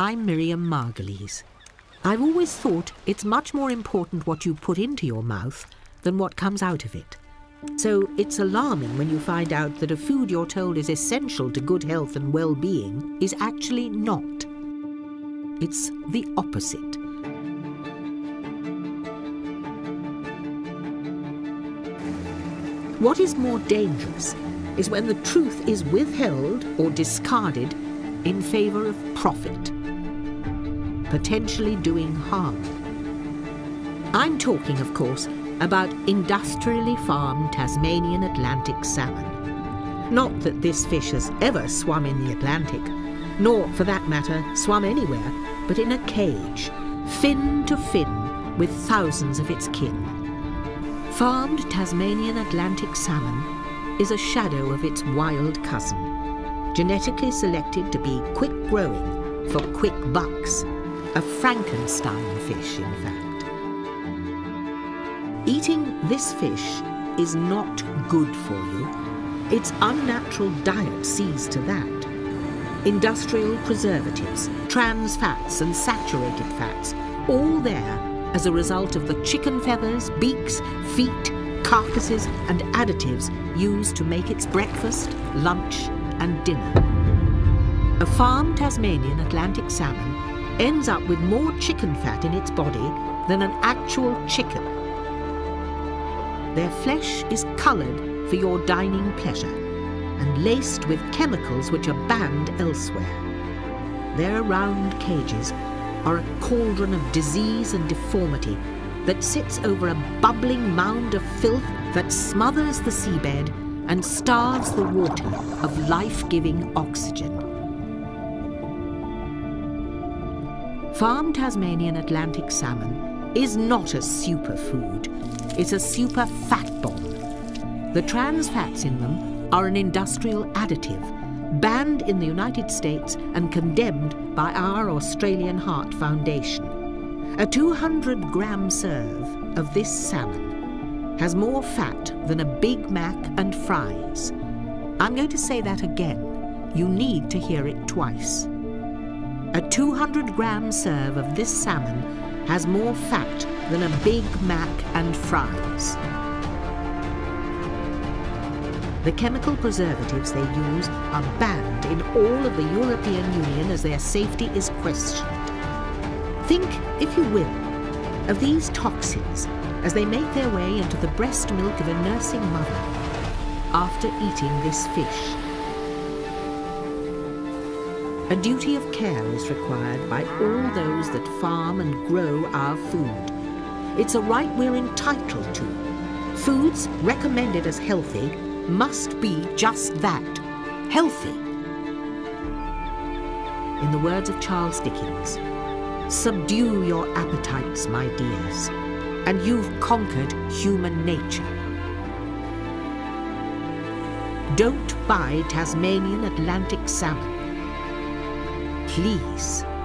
I'm Miriam Margolyes. I've always thought it's much more important what you put into your mouth than what comes out of it. So it's alarming when you find out that a food you're told is essential to good health and well-being is actually not. It's the opposite. What is more dangerous is when the truth is withheld or discarded in favour of profit, potentially doing harm. I'm talking, of course, about industrially farmed Tasmanian Atlantic salmon. Not that this fish has ever swum in the Atlantic, nor, for that matter, swum anywhere, but in a cage, fin to fin, with thousands of its kin. Farmed Tasmanian Atlantic salmon is a shadow of its wild cousin, genetically selected to be quick growing for quick bucks, a Frankenstein fish, in fact. Eating this fish is not good for you. Its unnatural diet sees to that. Industrial preservatives, trans fats and saturated fats, all there as a result of the chicken feathers, beaks, feet, carcasses and additives used to make its breakfast, lunch and dinner. A farmed Tasmanian Atlantic salmon ends up with more chicken fat in its body than an actual chicken their flesh is coloured for your dining pleasure and laced with chemicals which are banned elsewhere. Their round cages are a cauldron of disease and deformity that sits over a bubbling mound of filth that smothers the seabed and starves the water of life-giving oxygen. Farmed Tasmanian Atlantic salmon is not a superfood It's a super fat bomb. The trans fats in them are an industrial additive, banned in the United States and condemned by our Australian Heart Foundation. A 200 gram serve of this salmon has more fat than a Big Mac and fries. I'm going to say that again. You need to hear it twice. A 200 gram serve of this salmon has more fat than a Big Mac and fries. The chemical preservatives they use are banned in all of the European Union as their safety is questioned. Think, if you will, of these toxins as they make their way into the breast milk of a nursing mother after eating this fish. A duty of care is required by all those that farm and grow our food. It's a right we're entitled to. Foods recommended as healthy must be just that, healthy. In the words of Charles Dickens, subdue your appetites, my dears, and you've conquered human nature. Don't buy Tasmanian Atlantic salmon. Please.